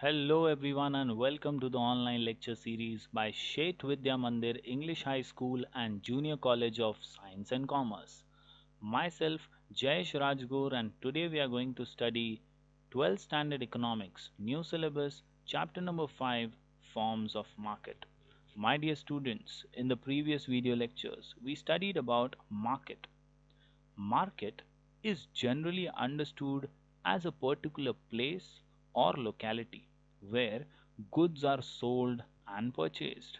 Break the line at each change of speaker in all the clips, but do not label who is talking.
Hello everyone and welcome to the online lecture series by Sheth Vidya Mandir English High School and Junior College of Science and Commerce. Myself Jayesh Rajgor and today we are going to study 12th Standard Economics, new syllabus, chapter number 5, Forms of Market. My dear students, in the previous video lectures, we studied about market. Market is generally understood as a particular place or locality where goods are sold and purchased.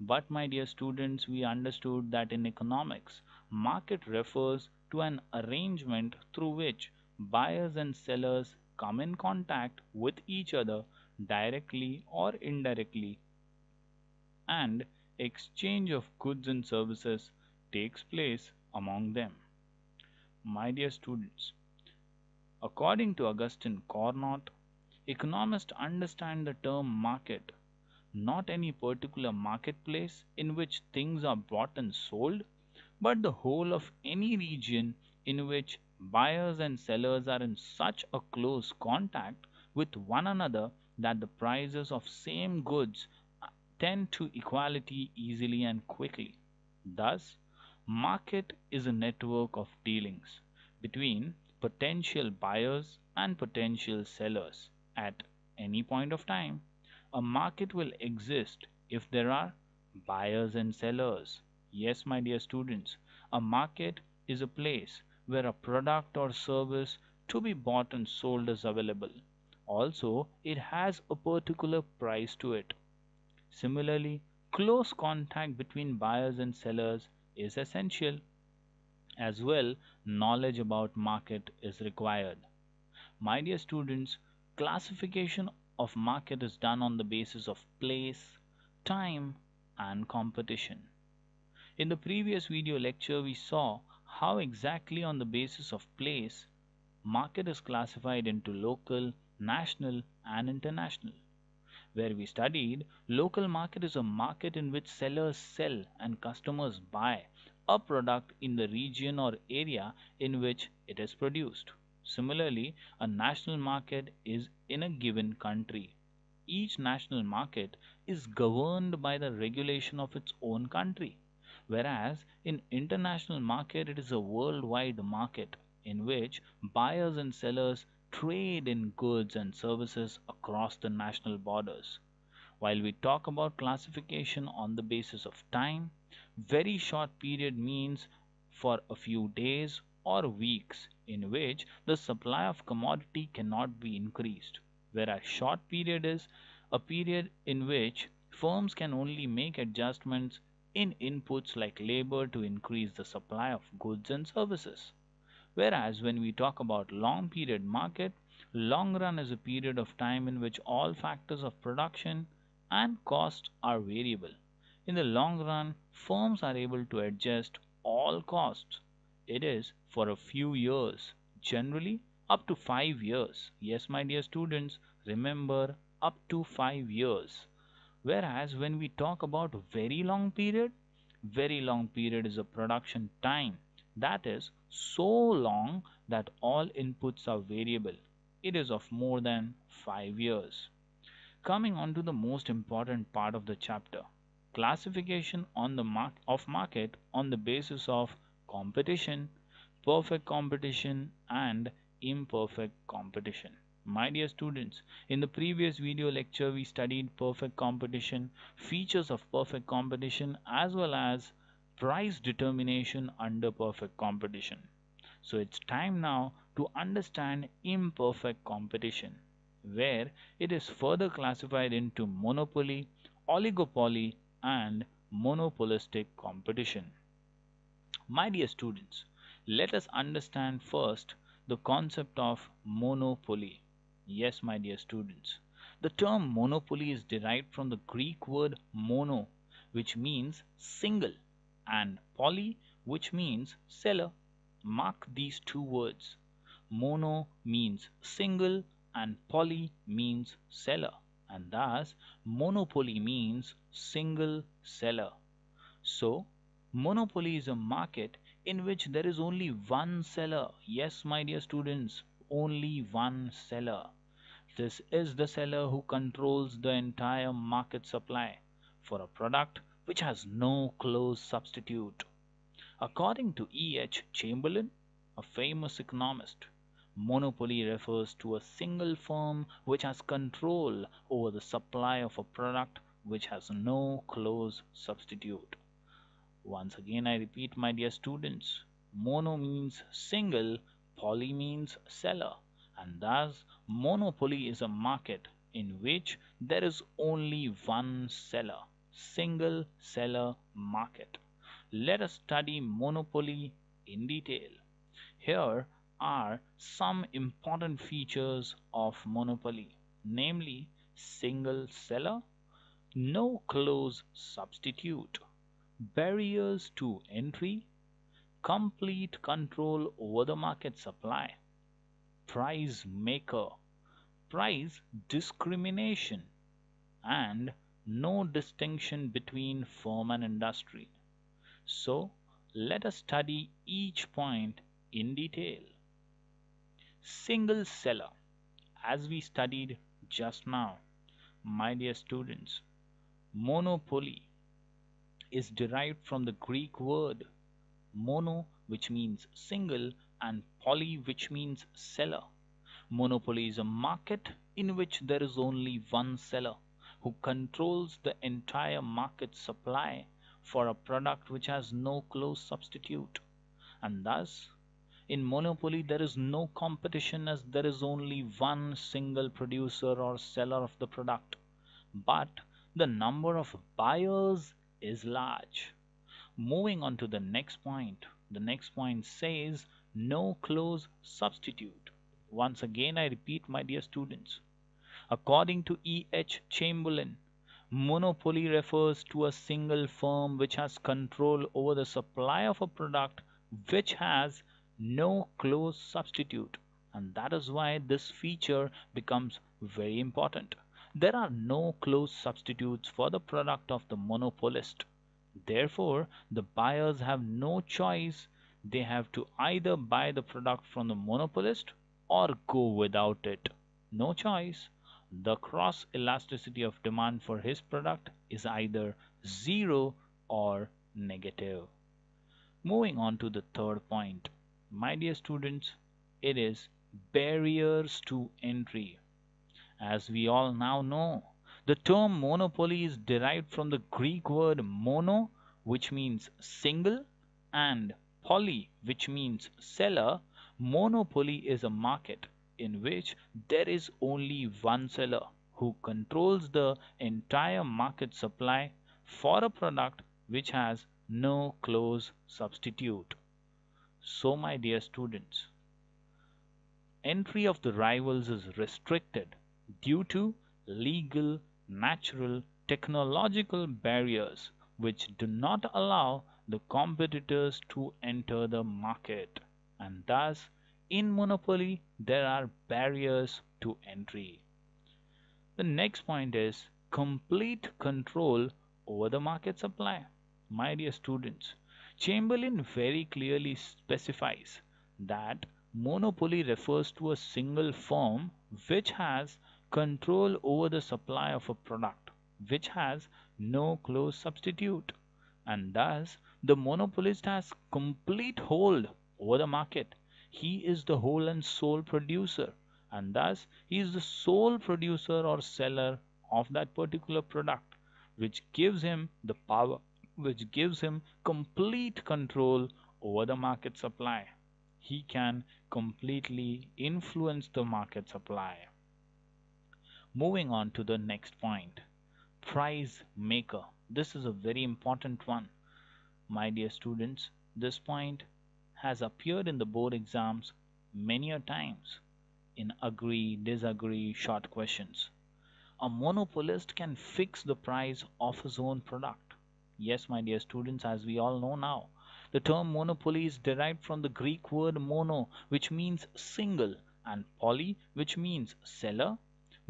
But my dear students, we understood that in economics, market refers to an arrangement through which buyers and sellers come in contact with each other directly or indirectly and exchange of goods and services takes place among them. My dear students, according to Augustine Cournot, Economists understand the term market, not any particular marketplace in which things are bought and sold, but the whole of any region in which buyers and sellers are in such a close contact with one another that the prices of same goods tend to equality easily and quickly. Thus, market is a network of dealings between potential buyers and potential sellers at any point of time, a market will exist if there are buyers and sellers. Yes, my dear students, a market is a place where a product or service to be bought and sold is available. Also, it has a particular price to it. Similarly, close contact between buyers and sellers is essential. As well, knowledge about market is required. My dear students, Classification of market is done on the basis of place, time and competition. In the previous video lecture we saw how exactly on the basis of place market is classified into local, national and international. Where we studied local market is a market in which sellers sell and customers buy a product in the region or area in which it is produced. Similarly, a national market is in a given country. Each national market is governed by the regulation of its own country, whereas in international market it is a worldwide market in which buyers and sellers trade in goods and services across the national borders. While we talk about classification on the basis of time, very short period means for a few days or weeks in which the supply of commodity cannot be increased, whereas short period is a period in which firms can only make adjustments in inputs like labor to increase the supply of goods and services. Whereas when we talk about long period market, long run is a period of time in which all factors of production and cost are variable. In the long run, firms are able to adjust all costs it is for a few years, generally up to 5 years. Yes, my dear students, remember up to 5 years. Whereas when we talk about very long period, very long period is a production time that is so long that all inputs are variable. It is of more than 5 years. Coming on to the most important part of the chapter, classification on the of market on the basis of competition, perfect competition and imperfect competition. My dear students, in the previous video lecture we studied perfect competition, features of perfect competition as well as price determination under perfect competition. So it's time now to understand imperfect competition where it is further classified into monopoly, oligopoly and monopolistic competition. My dear students, let us understand first the concept of monopoly. Yes, my dear students, the term monopoly is derived from the Greek word mono, which means single, and poly, which means seller. Mark these two words. Mono means single and poly means seller and thus monopoly means single seller. So Monopoly is a market in which there is only one seller. Yes, my dear students, only one seller. This is the seller who controls the entire market supply for a product which has no close substitute. According to E. H. Chamberlin, a famous economist, monopoly refers to a single firm which has control over the supply of a product which has no close substitute. Once again, I repeat, my dear students, mono means single, poly means seller, and thus monopoly is a market in which there is only one seller, single seller market. Let us study monopoly in detail. Here are some important features of monopoly, namely single seller, no close substitute, barriers to entry, complete control over the market supply, price maker, price discrimination, and no distinction between firm and industry. So, let us study each point in detail. Single seller, as we studied just now, my dear students, monopoly is derived from the Greek word mono, which means single, and poly, which means seller. Monopoly is a market in which there is only one seller who controls the entire market supply for a product which has no close substitute. And thus, in monopoly, there is no competition as there is only one single producer or seller of the product. But the number of buyers is large. Moving on to the next point. The next point says no close substitute. Once again, I repeat, my dear students. According to E. H. Chamberlin, Monopoly refers to a single firm which has control over the supply of a product which has no close substitute and that is why this feature becomes very important. There are no close substitutes for the product of the monopolist. Therefore, the buyers have no choice. They have to either buy the product from the monopolist or go without it. No choice the cross elasticity of demand for his product is either zero or negative. Moving on to the third point. My dear students, it is barriers to entry. As we all now know, the term monopoly is derived from the Greek word mono, which means single, and poly, which means seller. Monopoly is a market in which there is only one seller who controls the entire market supply for a product which has no close substitute. So, my dear students, entry of the rivals is restricted due to legal, natural, technological barriers which do not allow the competitors to enter the market and thus in monopoly, there are barriers to entry. The next point is complete control over the market supply. My dear students, Chamberlin very clearly specifies that monopoly refers to a single firm which has control over the supply of a product which has no close substitute. And thus the monopolist has complete hold over the market. He is the whole and sole producer and thus he is the sole producer or seller of that particular product which gives him the power which gives him complete control over the market supply. He can completely influence the market supply moving on to the next point price maker this is a very important one my dear students this point has appeared in the board exams many a times in agree, disagree, short questions. A monopolist can fix the price of his own product. Yes, my dear students, as we all know now, the term monopoly is derived from the Greek word mono, which means single, and poly, which means seller.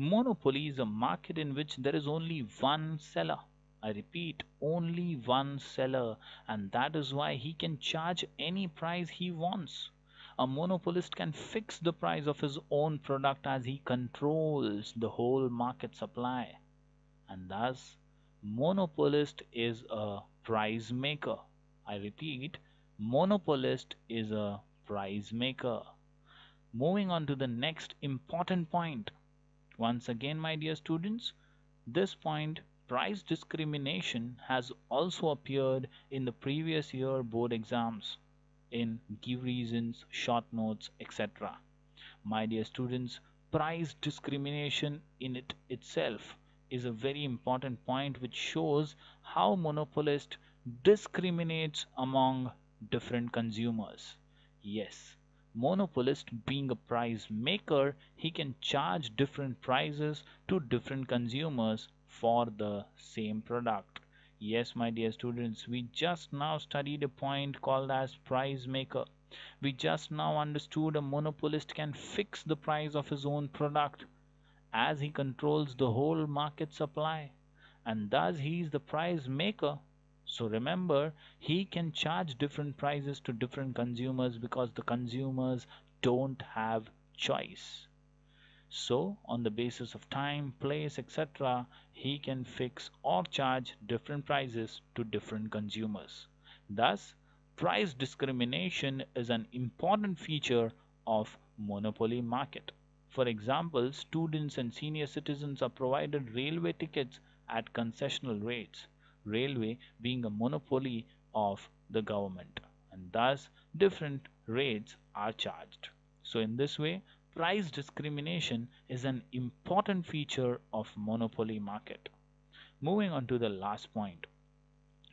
Monopoly is a market in which there is only one seller. I repeat, only one seller, and that is why he can charge any price he wants. A monopolist can fix the price of his own product as he controls the whole market supply. And thus, monopolist is a price maker. I repeat, monopolist is a price maker. Moving on to the next important point. Once again, my dear students, this point price discrimination has also appeared in the previous year board exams in give reasons, short notes, etc. My dear students, price discrimination in it itself is a very important point which shows how monopolist discriminates among different consumers. Yes, monopolist being a price maker, he can charge different prices to different consumers for the same product. Yes, my dear students, we just now studied a point called as price maker. We just now understood a monopolist can fix the price of his own product as he controls the whole market supply and thus he is the price maker. So remember, he can charge different prices to different consumers because the consumers don't have choice. So, on the basis of time, place, etc., he can fix or charge different prices to different consumers. Thus, price discrimination is an important feature of monopoly market. For example, students and senior citizens are provided railway tickets at concessional rates, railway being a monopoly of the government, and thus different rates are charged. So in this way, price discrimination is an important feature of monopoly market. Moving on to the last point.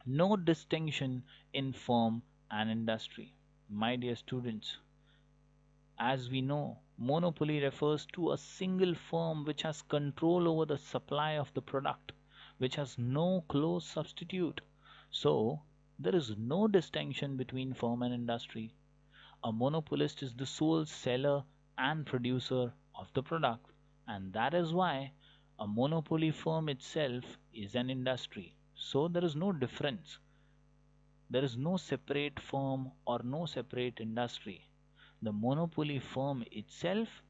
No distinction in firm and industry. My dear students, as we know, monopoly refers to a single firm which has control over the supply of the product, which has no close substitute. So, there is no distinction between firm and industry. A monopolist is the sole seller and producer of the product, and that is why a monopoly firm itself is an industry. So, there is no difference. There is no separate firm or no separate industry. The monopoly firm itself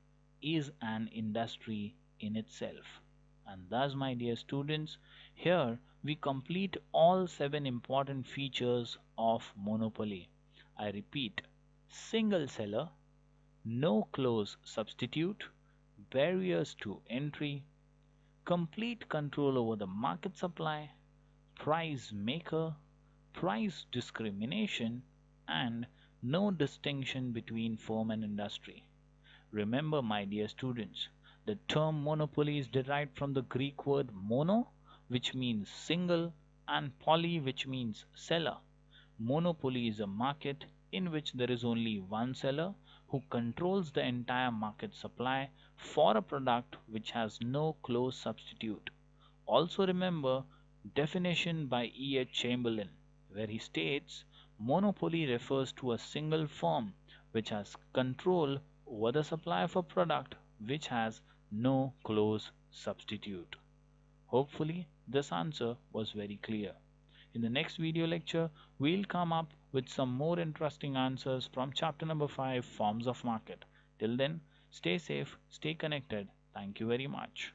is an industry in itself. And thus, my dear students, here we complete all seven important features of monopoly. I repeat, single seller, no close substitute, barriers to entry, complete control over the market supply, price maker, price discrimination, and no distinction between firm and industry. Remember, my dear students, the term monopoly is derived from the Greek word mono, which means single, and poly, which means seller. Monopoly is a market in which there is only one seller who controls the entire market supply for a product which has no close substitute. Also remember definition by E. H. Chamberlin where he states Monopoly refers to a single firm which has control over the supply of a product which has no close substitute. Hopefully this answer was very clear. In the next video lecture, we'll come up with some more interesting answers from chapter number 5 Forms of Market. Till then, stay safe, stay connected. Thank you very much.